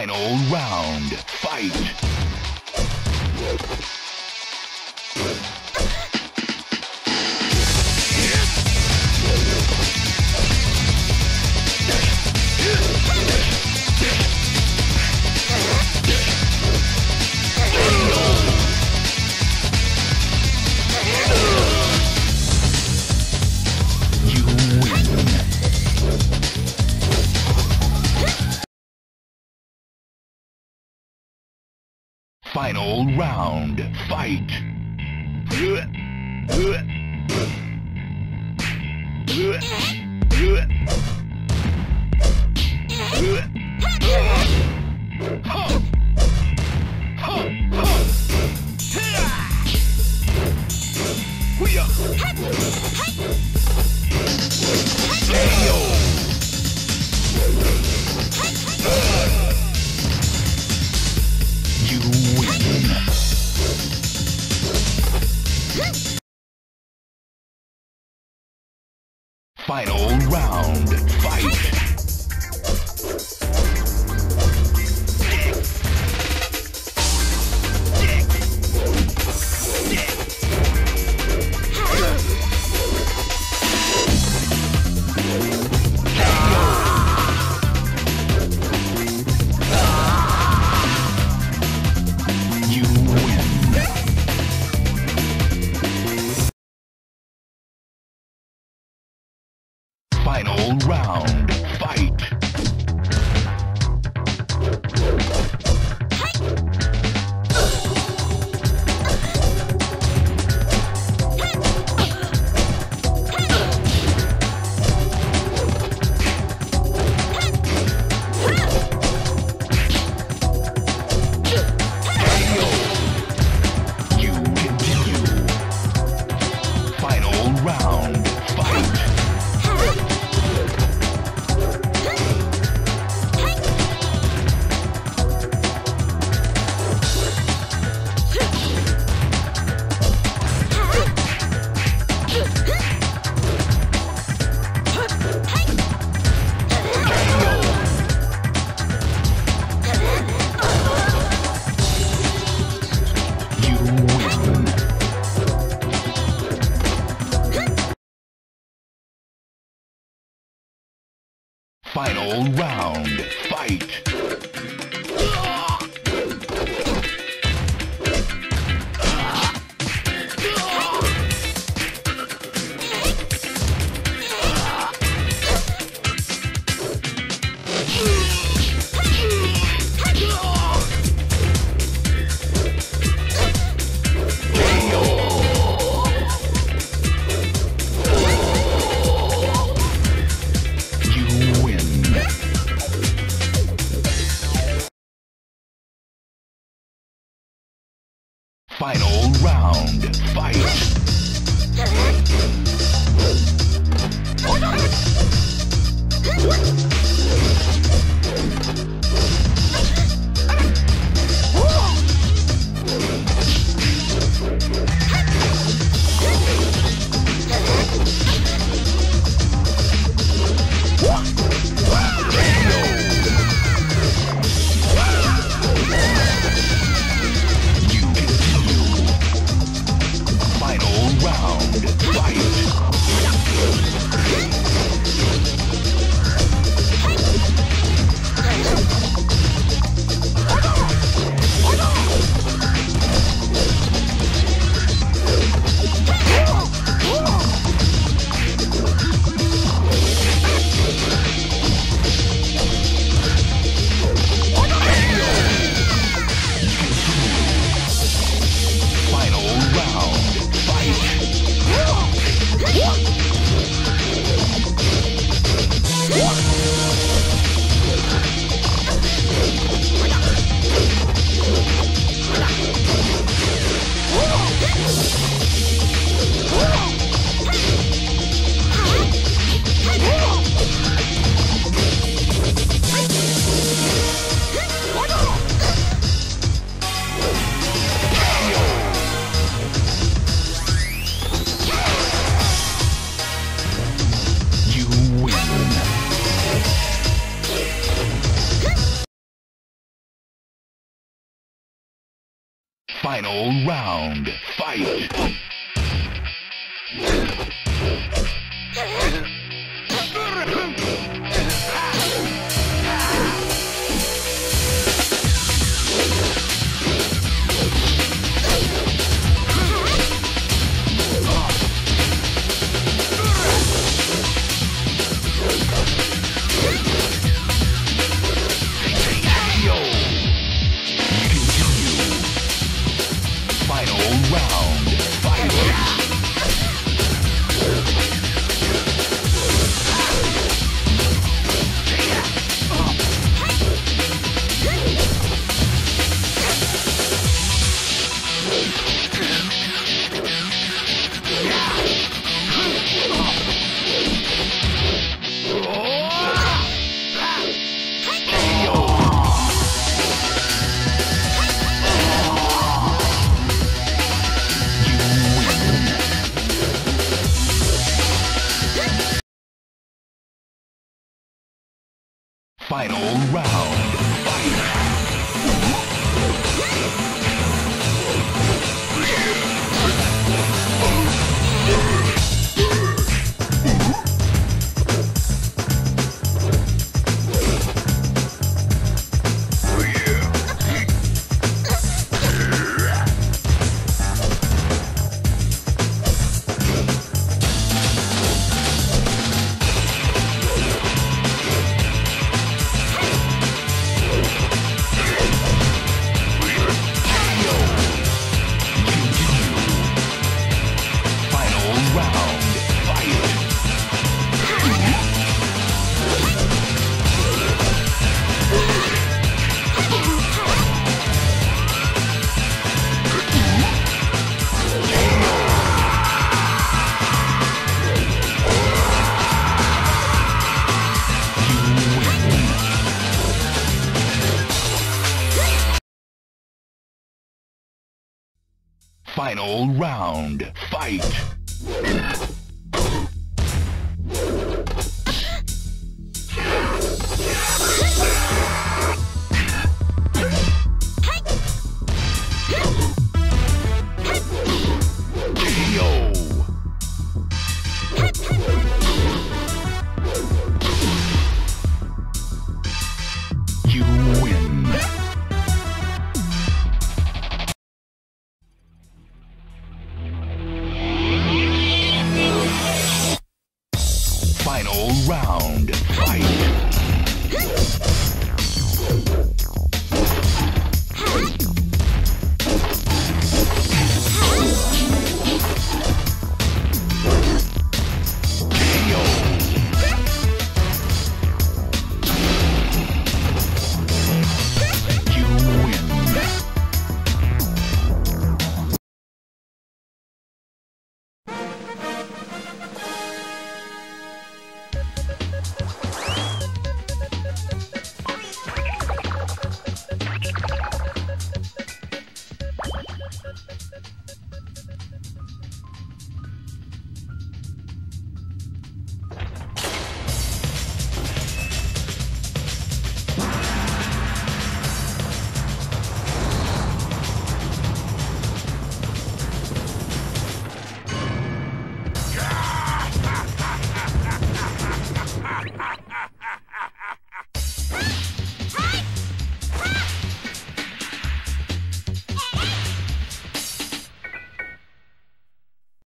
Final round. Fight. Final round. Fight. Final round. Final round. Final round. Fight. Final round. Fight. What? Final round. Fight. Final round. Fight. all round fight.